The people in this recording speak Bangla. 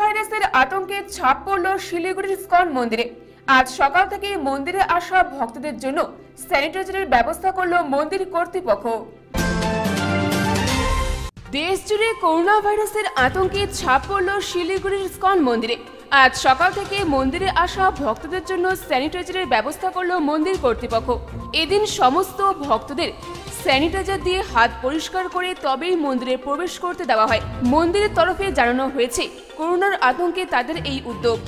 ভাইরাসের আতঙ্কে ছাপ পড়ল শিলিগুড়ির স্কন মন্দিরে। আজ সকাল থেকে মন্দিরে আসা ভক্তদের জন্য স্যানিটাইজারের ব্যবস্থা করল মন্দির কর্তৃপক্ষ। দেশ জুড়ে করোনা ভাইরাসের আতঙ্কে ছাপ পড়ল শিলিগুড়ির স্কন মন্দিরে। আজ সকাল থেকে মন্দিরে আসা ভক্তদের জন্য স্যানিটাইজারের ব্যবস্থা করল মন্দির কর্তৃপক্ষ। এদিন সমস্ত ভক্তদের স্যানিটাইজার দিয়ে হাত পরিষ্কার করে তবেই মন্দিরে প্রবেশ করতে দেওয়া হয়। মন্দিরের তরফে জানানো হয়েছে, করোনার আতঙ্কে তাদের এই উদ্যোগ।